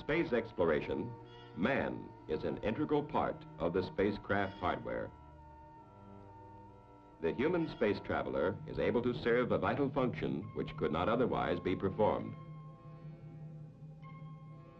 space exploration, man is an integral part of the spacecraft hardware. The human space traveler is able to serve a vital function which could not otherwise be performed.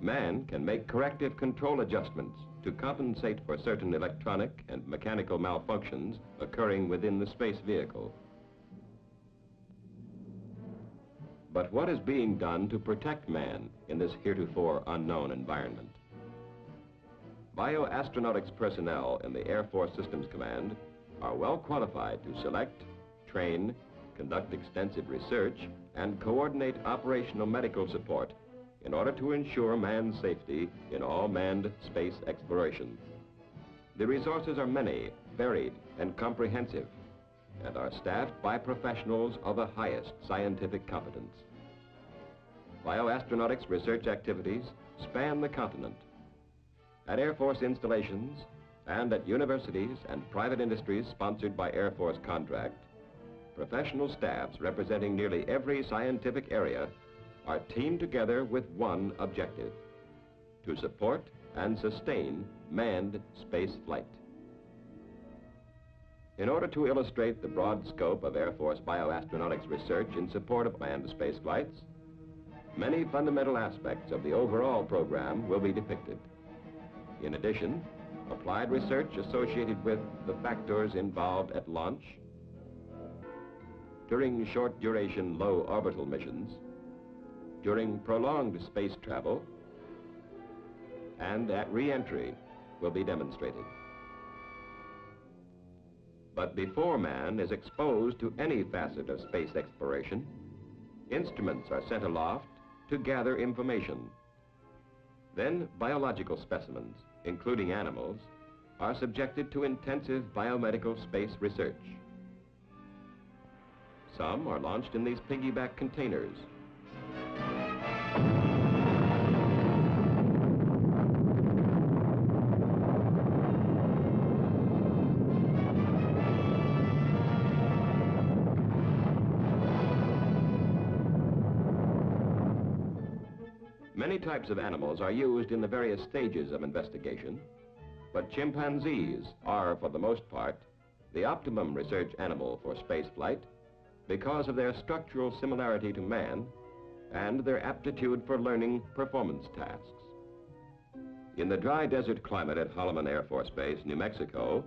Man can make corrective control adjustments to compensate for certain electronic and mechanical malfunctions occurring within the space vehicle. But what is being done to protect man in this heretofore unknown environment? Bioastronautics personnel in the Air Force Systems Command are well qualified to select, train, conduct extensive research, and coordinate operational medical support in order to ensure man's safety in all manned space exploration. The resources are many, varied, and comprehensive, and are staffed by professionals of the highest scientific competence. Bioastronautics research activities span the continent. At Air Force installations and at universities and private industries sponsored by Air Force contract, professional staffs representing nearly every scientific area are teamed together with one objective, to support and sustain manned space flight. In order to illustrate the broad scope of Air Force bioastronautics research in support of manned space flights, many fundamental aspects of the overall program will be depicted. In addition, applied research associated with the factors involved at launch, during short duration low orbital missions, during prolonged space travel, and at re-entry will be demonstrated. But before man is exposed to any facet of space exploration, instruments are sent aloft to gather information. Then biological specimens, including animals, are subjected to intensive biomedical space research. Some are launched in these piggyback containers Many types of animals are used in the various stages of investigation, but chimpanzees are, for the most part, the optimum research animal for spaceflight because of their structural similarity to man and their aptitude for learning performance tasks. In the dry desert climate at Holloman Air Force Base, New Mexico,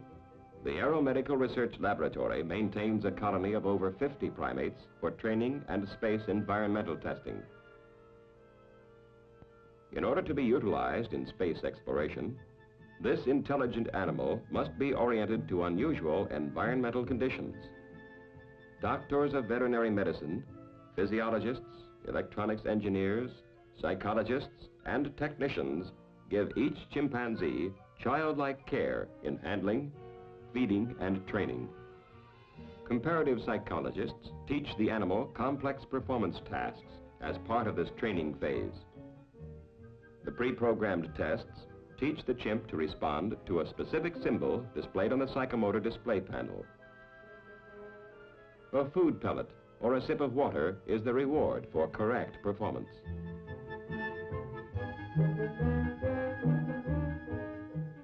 the Aeromedical Research Laboratory maintains a colony of over 50 primates for training and space environmental testing. In order to be utilized in space exploration, this intelligent animal must be oriented to unusual environmental conditions. Doctors of veterinary medicine, physiologists, electronics engineers, psychologists, and technicians give each chimpanzee childlike care in handling, feeding, and training. Comparative psychologists teach the animal complex performance tasks as part of this training phase. The pre-programmed tests teach the chimp to respond to a specific symbol displayed on the psychomotor display panel. A food pellet or a sip of water is the reward for correct performance.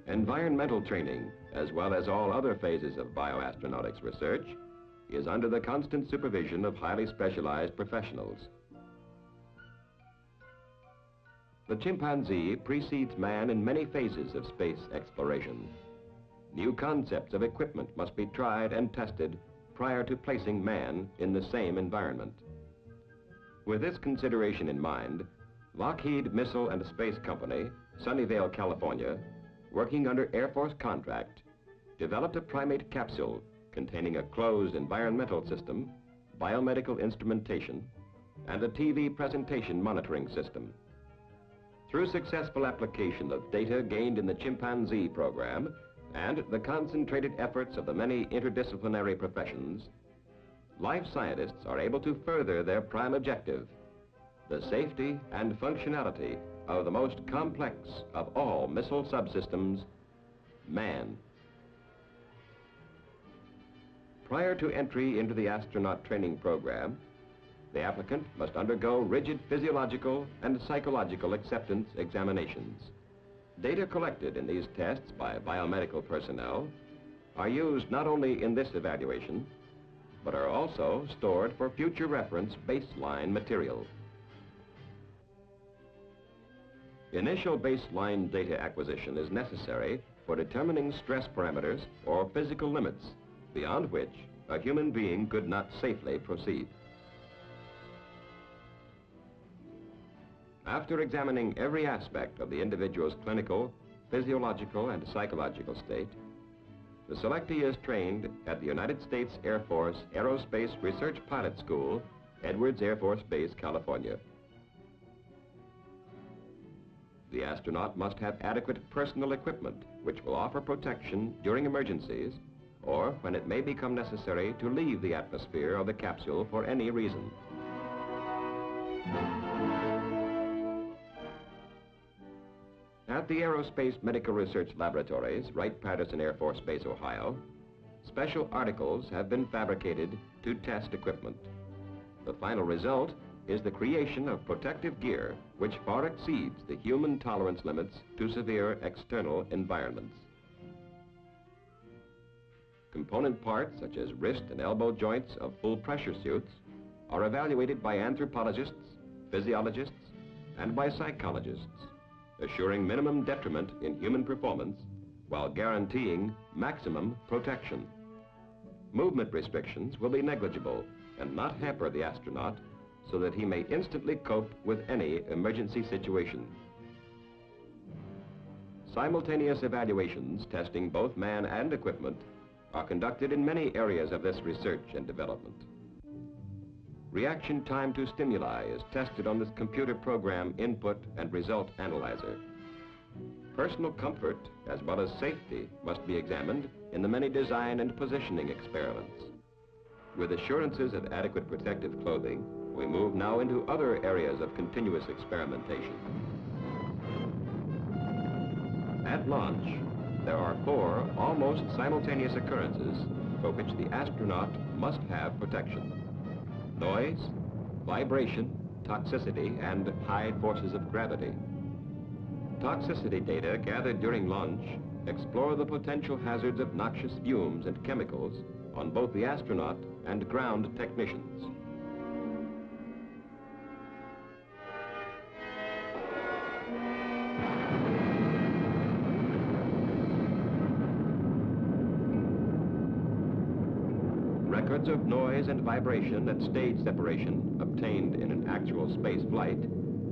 Environmental training, as well as all other phases of bioastronautics research, is under the constant supervision of highly specialized professionals. The chimpanzee precedes man in many phases of space exploration. New concepts of equipment must be tried and tested prior to placing man in the same environment. With this consideration in mind, Lockheed Missile and Space Company, Sunnyvale, California, working under Air Force contract, developed a primate capsule containing a closed environmental system, biomedical instrumentation, and a TV presentation monitoring system. Through successful application of data gained in the chimpanzee program and the concentrated efforts of the many interdisciplinary professions, life scientists are able to further their prime objective, the safety and functionality of the most complex of all missile subsystems, man. Prior to entry into the astronaut training program, the applicant must undergo rigid physiological and psychological acceptance examinations. Data collected in these tests by biomedical personnel are used not only in this evaluation, but are also stored for future reference baseline material. Initial baseline data acquisition is necessary for determining stress parameters or physical limits beyond which a human being could not safely proceed. After examining every aspect of the individual's clinical, physiological, and psychological state, the selectee is trained at the United States Air Force Aerospace Research Pilot School, Edwards Air Force Base, California. The astronaut must have adequate personal equipment which will offer protection during emergencies or when it may become necessary to leave the atmosphere of the capsule for any reason. At the Aerospace Medical Research Laboratories, Wright-Patterson Air Force Base, Ohio, special articles have been fabricated to test equipment. The final result is the creation of protective gear which far exceeds the human tolerance limits to severe external environments. Component parts such as wrist and elbow joints of full pressure suits are evaluated by anthropologists, physiologists, and by psychologists, assuring minimum detriment in human performance while guaranteeing maximum protection. Movement restrictions will be negligible and not hamper the astronaut so that he may instantly cope with any emergency situation. Simultaneous evaluations testing both man and equipment are conducted in many areas of this research and development. Reaction time to stimuli is tested on this computer program input and result analyzer. Personal comfort as well as safety must be examined in the many design and positioning experiments. With assurances of adequate protective clothing, we move now into other areas of continuous experimentation. At launch, there are four almost simultaneous occurrences for which the astronaut must have protection. Noise, vibration, toxicity, and high forces of gravity. Toxicity data gathered during launch explore the potential hazards of noxious fumes and chemicals on both the astronaut and ground technicians. Of noise and vibration at stage separation obtained in an actual space flight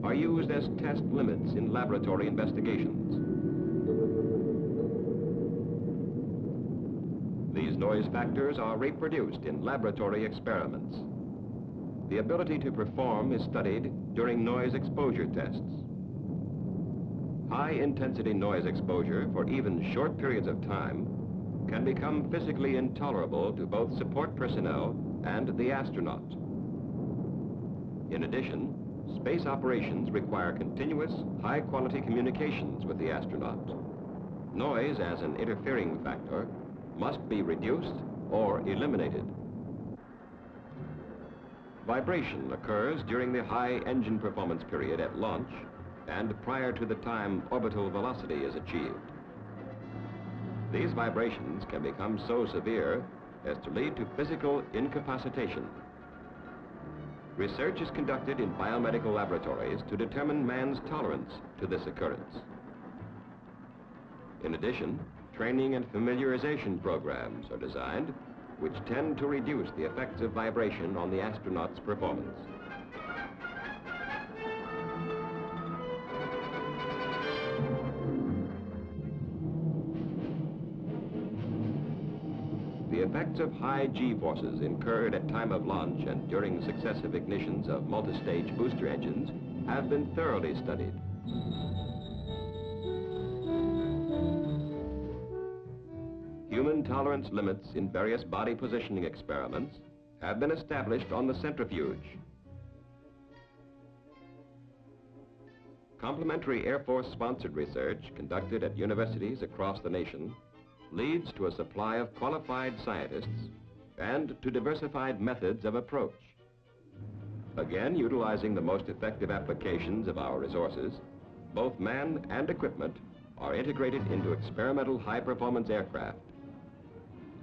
are used as test limits in laboratory investigations. These noise factors are reproduced in laboratory experiments. The ability to perform is studied during noise exposure tests. High-intensity noise exposure for even short periods of time can become physically intolerable to both support personnel and the astronaut. In addition, space operations require continuous, high-quality communications with the astronaut. Noise as an interfering factor must be reduced or eliminated. Vibration occurs during the high engine performance period at launch and prior to the time orbital velocity is achieved. These vibrations can become so severe as to lead to physical incapacitation. Research is conducted in biomedical laboratories to determine man's tolerance to this occurrence. In addition, training and familiarization programs are designed which tend to reduce the effects of vibration on the astronaut's performance. Effects of high G-forces incurred at time of launch and during successive ignitions of multi-stage booster engines have been thoroughly studied. Human tolerance limits in various body positioning experiments have been established on the centrifuge. Complementary Air Force-sponsored research conducted at universities across the nation leads to a supply of qualified scientists and to diversified methods of approach. Again, utilizing the most effective applications of our resources, both man and equipment are integrated into experimental high-performance aircraft.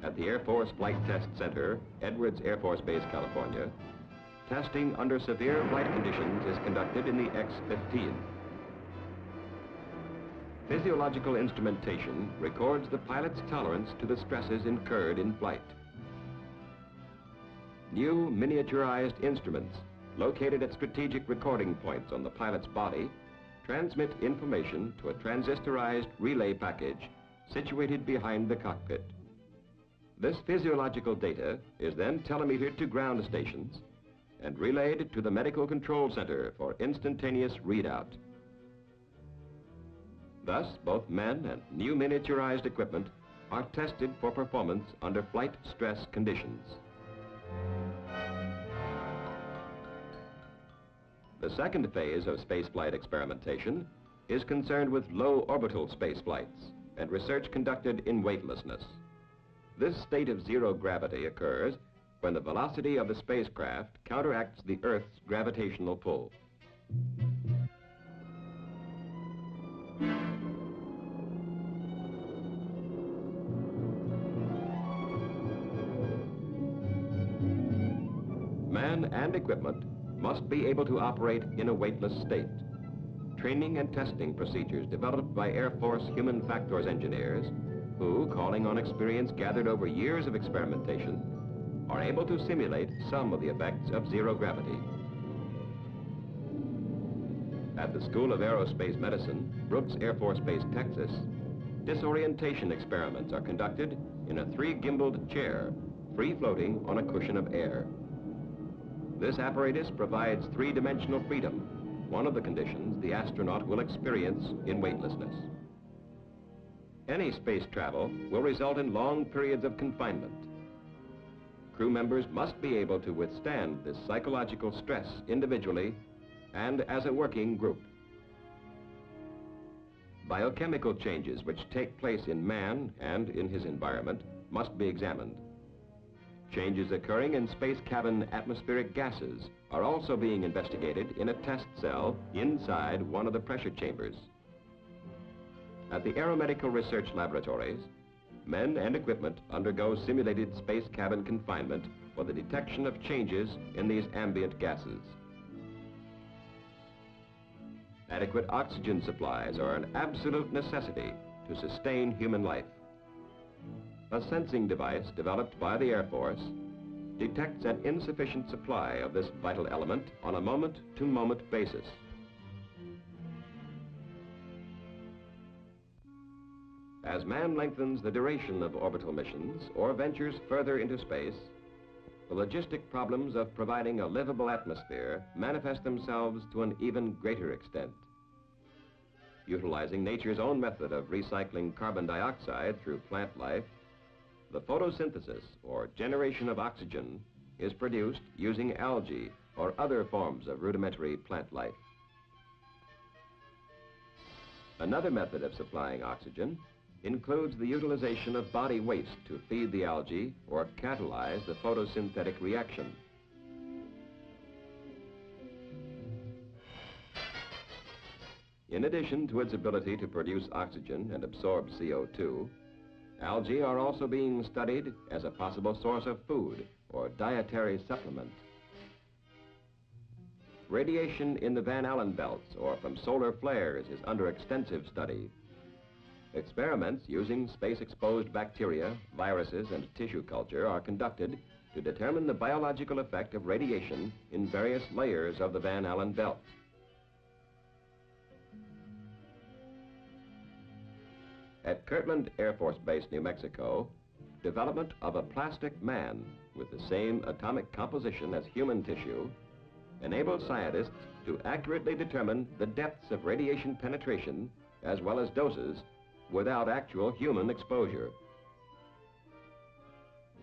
At the Air Force Flight Test Center, Edwards Air Force Base, California, testing under severe flight conditions is conducted in the X-15. Physiological instrumentation records the pilot's tolerance to the stresses incurred in flight. New miniaturized instruments located at strategic recording points on the pilot's body transmit information to a transistorized relay package situated behind the cockpit. This physiological data is then telemetered to ground stations and relayed to the Medical Control Center for instantaneous readout. Thus, both men and new miniaturized equipment are tested for performance under flight stress conditions. The second phase of spaceflight experimentation is concerned with low orbital space flights and research conducted in weightlessness. This state of zero gravity occurs when the velocity of the spacecraft counteracts the Earth's gravitational pull. Man and equipment must be able to operate in a weightless state. Training and testing procedures developed by Air Force human factors engineers who, calling on experience gathered over years of experimentation, are able to simulate some of the effects of zero gravity. At the School of Aerospace Medicine, Brooks Air Force Base, Texas, disorientation experiments are conducted in a three-gimbaled chair, free-floating on a cushion of air. This apparatus provides three-dimensional freedom, one of the conditions the astronaut will experience in weightlessness. Any space travel will result in long periods of confinement. Crew members must be able to withstand this psychological stress individually and as a working group. Biochemical changes which take place in man and in his environment must be examined. Changes occurring in space cabin atmospheric gases are also being investigated in a test cell inside one of the pressure chambers. At the Aeromedical Research Laboratories, men and equipment undergo simulated space cabin confinement for the detection of changes in these ambient gases. Adequate oxygen supplies are an absolute necessity to sustain human life. A sensing device developed by the Air Force detects an insufficient supply of this vital element on a moment-to-moment -moment basis. As man lengthens the duration of orbital missions or ventures further into space, the logistic problems of providing a livable atmosphere manifest themselves to an even greater extent. Utilizing nature's own method of recycling carbon dioxide through plant life, the photosynthesis, or generation of oxygen, is produced using algae or other forms of rudimentary plant life. Another method of supplying oxygen includes the utilization of body waste to feed the algae or catalyze the photosynthetic reaction. In addition to its ability to produce oxygen and absorb CO2, Algae are also being studied as a possible source of food or dietary supplement. Radiation in the Van Allen belts or from solar flares is under extensive study. Experiments using space-exposed bacteria, viruses, and tissue culture are conducted to determine the biological effect of radiation in various layers of the Van Allen belt. At Kirtland Air Force Base, New Mexico, development of a plastic man with the same atomic composition as human tissue enables scientists to accurately determine the depths of radiation penetration as well as doses without actual human exposure.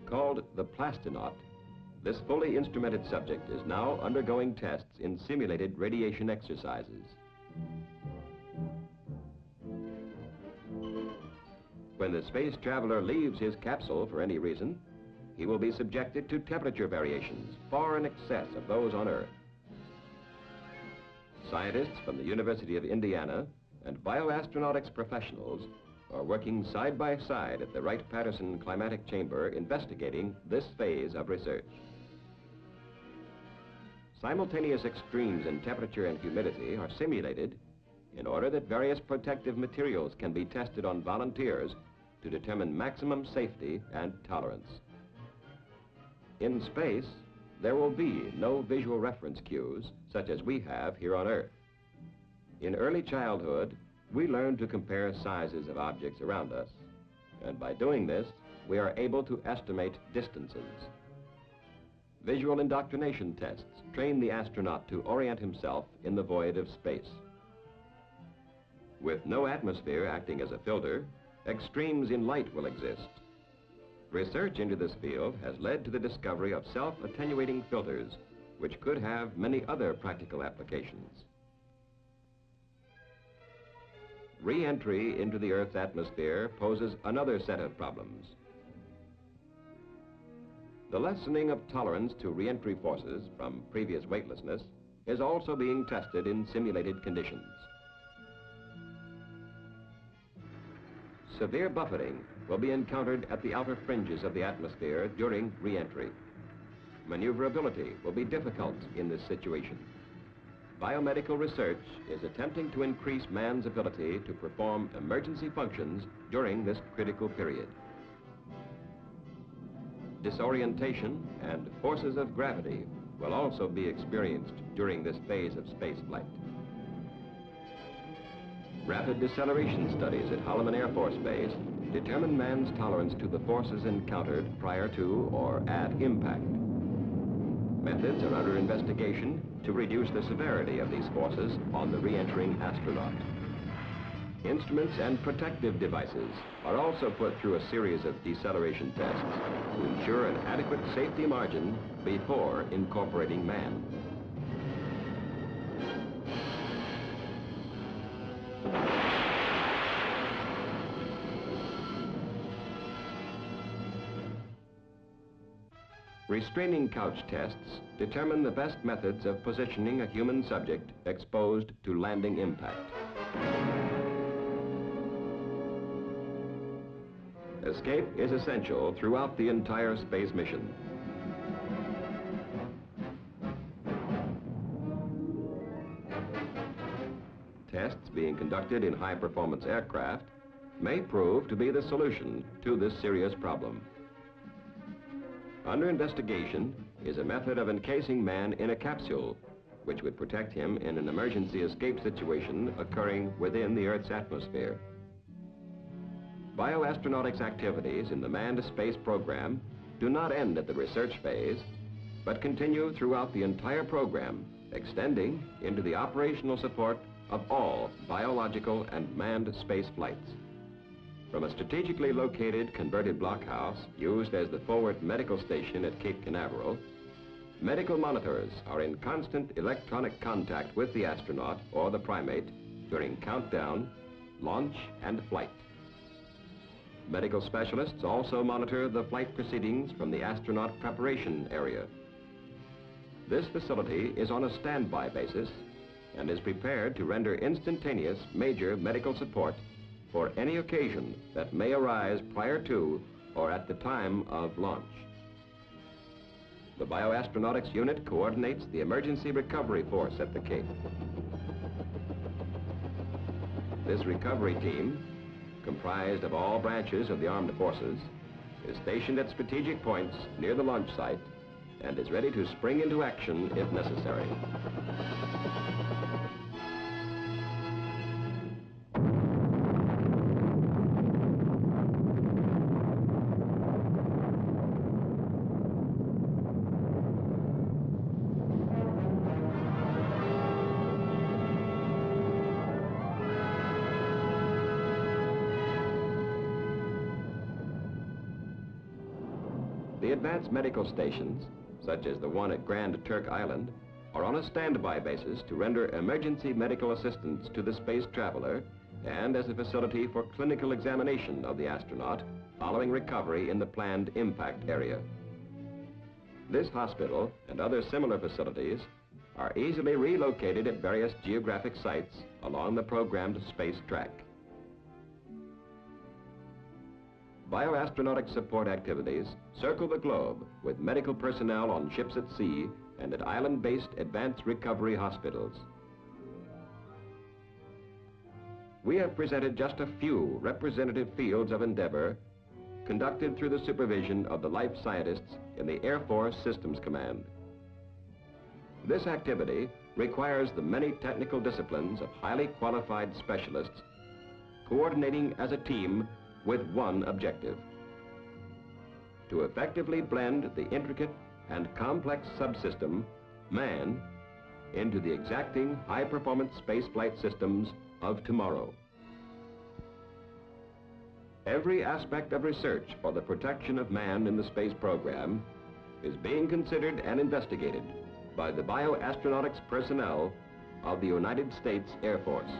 Called the plastinaut, this fully instrumented subject is now undergoing tests in simulated radiation exercises. When the space traveler leaves his capsule for any reason, he will be subjected to temperature variations far in excess of those on Earth. Scientists from the University of Indiana and bioastronautics professionals are working side by side at the Wright-Patterson Climatic Chamber investigating this phase of research. Simultaneous extremes in temperature and humidity are simulated in order that various protective materials can be tested on volunteers to determine maximum safety and tolerance. In space, there will be no visual reference cues such as we have here on Earth. In early childhood, we learn to compare sizes of objects around us, and by doing this, we are able to estimate distances. Visual indoctrination tests train the astronaut to orient himself in the void of space. With no atmosphere acting as a filter, extremes in light will exist. Research into this field has led to the discovery of self-attenuating filters, which could have many other practical applications. Re-entry into the Earth's atmosphere poses another set of problems. The lessening of tolerance to re-entry forces from previous weightlessness is also being tested in simulated conditions. Severe buffeting will be encountered at the outer fringes of the atmosphere during re-entry. Maneuverability will be difficult in this situation. Biomedical research is attempting to increase man's ability to perform emergency functions during this critical period. Disorientation and forces of gravity will also be experienced during this phase of spaceflight. Rapid deceleration studies at Holloman Air Force Base determine man's tolerance to the forces encountered prior to or at impact. Methods are under investigation to reduce the severity of these forces on the re-entering astronaut. Instruments and protective devices are also put through a series of deceleration tests to ensure an adequate safety margin before incorporating man. Restraining couch tests determine the best methods of positioning a human subject exposed to landing impact. Escape is essential throughout the entire space mission. Tests being conducted in high-performance aircraft may prove to be the solution to this serious problem. Under investigation is a method of encasing man in a capsule, which would protect him in an emergency escape situation occurring within the Earth's atmosphere. Bioastronautics activities in the manned space program do not end at the research phase, but continue throughout the entire program, extending into the operational support of all biological and manned space flights. From a strategically located converted blockhouse used as the forward medical station at Cape Canaveral, medical monitors are in constant electronic contact with the astronaut or the primate during countdown, launch, and flight. Medical specialists also monitor the flight proceedings from the astronaut preparation area. This facility is on a standby basis and is prepared to render instantaneous major medical support for any occasion that may arise prior to or at the time of launch. The Bioastronautics Unit coordinates the emergency recovery force at the Cape. This recovery team, comprised of all branches of the armed forces, is stationed at strategic points near the launch site and is ready to spring into action if necessary. The advanced medical stations, such as the one at Grand Turk Island, are on a standby basis to render emergency medical assistance to the space traveler and as a facility for clinical examination of the astronaut following recovery in the planned impact area. This hospital and other similar facilities are easily relocated at various geographic sites along the programmed space track. Bioastronautic support activities circle the globe with medical personnel on ships at sea and at island-based advanced recovery hospitals. We have presented just a few representative fields of endeavor conducted through the supervision of the life scientists in the Air Force Systems Command. This activity requires the many technical disciplines of highly qualified specialists coordinating as a team with one objective. To effectively blend the intricate and complex subsystem, man, into the exacting high-performance spaceflight systems of tomorrow. Every aspect of research for the protection of man in the space program is being considered and investigated by the bioastronautics personnel of the United States Air Force.